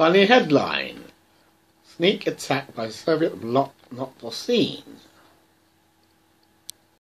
Funny headline. Sneak attack by Soviet bloc not foreseen.